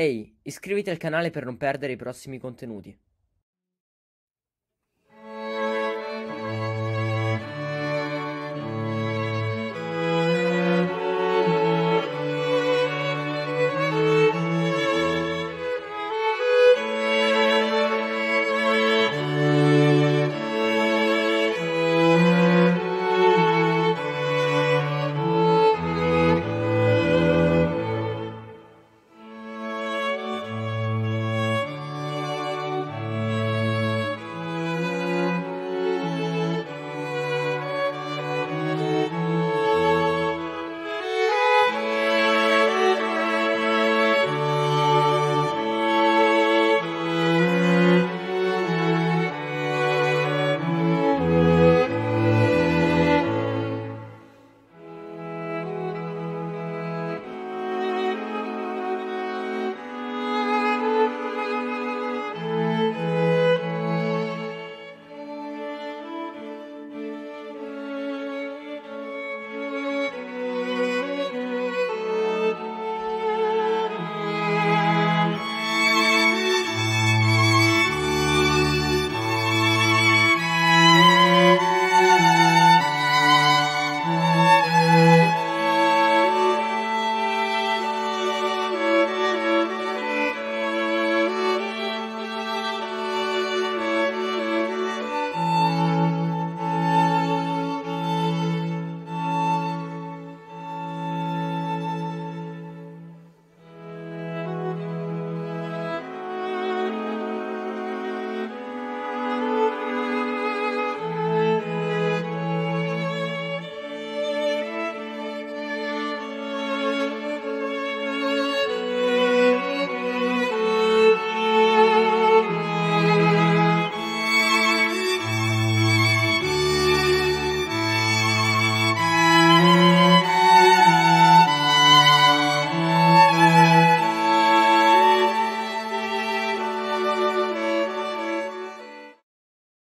Ehi, iscriviti al canale per non perdere i prossimi contenuti.